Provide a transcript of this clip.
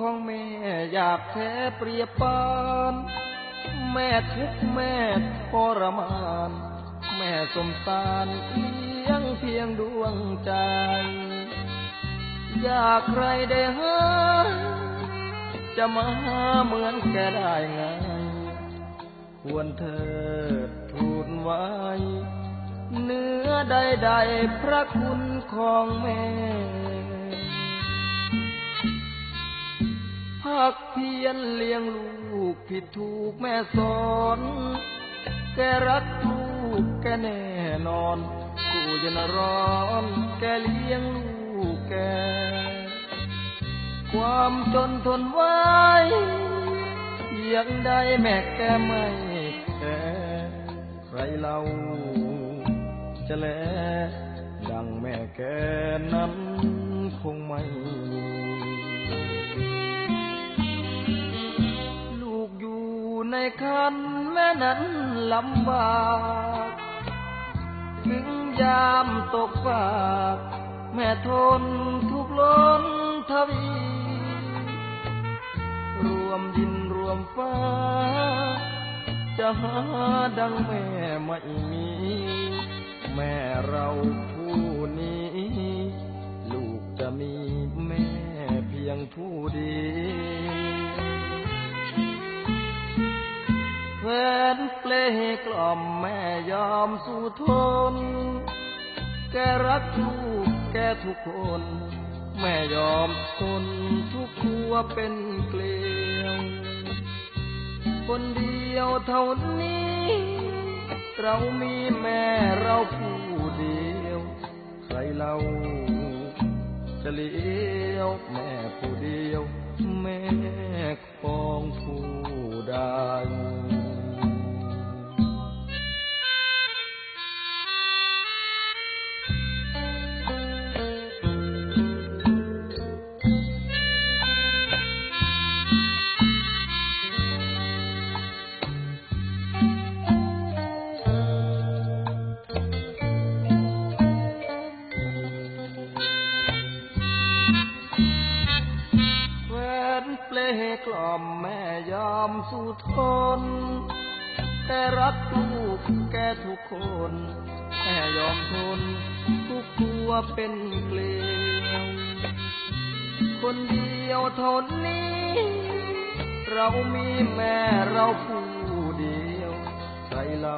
ของแม่อยากแท้เปรียบปาน แม่ทุกแม่ทรมาน แม่สมสารเลี้ยงเพียงดวงใจ อยากใครได้หาจะมาหาเหมือนแกได้ไง ควรเธอทูลไว้ เนื้อใดๆพระคุณของแม่ ภาคเพียรเลี้ยงลูกผิดถูกแม่สอนแกรักลูกแกแน่นอนกูจะนร้อนแกเลี้ยงลูกแก ความจนทนไว้ยังได้แม่แกไม่แคร์ใครเล่าจะแลดังแม่แกนั้นคงไม่ คันแม่นั้นลำบากถึงยามตกฝาก แม่ทนทุกข์ล้นทวี รวมดินรวมฟ้า จะหาดังแม่ไม่มี แม่เราผู้นี้ ลูกจะมีแม่เพียงผู้เดียว นเปลกล่อมแม่ยอมสู้ทน แกรักลูกแกทุกคน แม่ยอมทนทุกขัวเป็นเกลียว คนเดียวเท่านี้ เรามีแม่เราผู้เดียว ใครเราจะเลี้ยวแม่ผู้เดียว กล่อมแม่ยอมสู้ทนแกรักลูกแกทุกคนแม่ยอมทนทุกตัวเป็นเกลียวคนเดียวท่านี้ เรามีแม่เราผู้เดียวใครเรา